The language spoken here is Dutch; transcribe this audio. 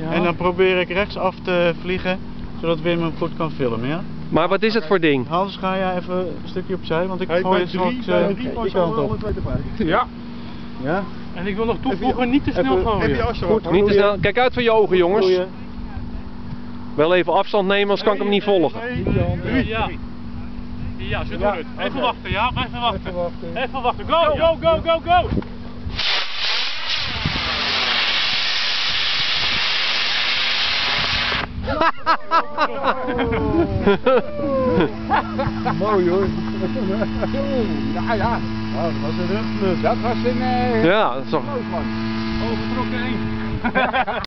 Ja. En dan probeer ik rechts af te vliegen, zodat Wim hem goed kan filmen, ja? Maar wat is het voor ding? Hans, ga jij even een stukje opzij, want ik Hey, gooi je straks eh, die pas kant op. Ja. Ja? En ik wil nog toevoegen, niet te snel even- gooien. Heb je afstand? Goed. Niet te snel. Kijk uit voor je ogen, jongens. Goeie. Wel even afstand nemen, anders kan ik hem niet volgen. Ja. Ja, ze doen Ja, het. Even wachten, ja? Even wachten. Even wachten. Even wachten. Go, go, go, go, go! Mooi hoor. ja, ja. Nou, dat was een rugplus. Dat was een... eh Ja, dat is toch... Overtrokken één.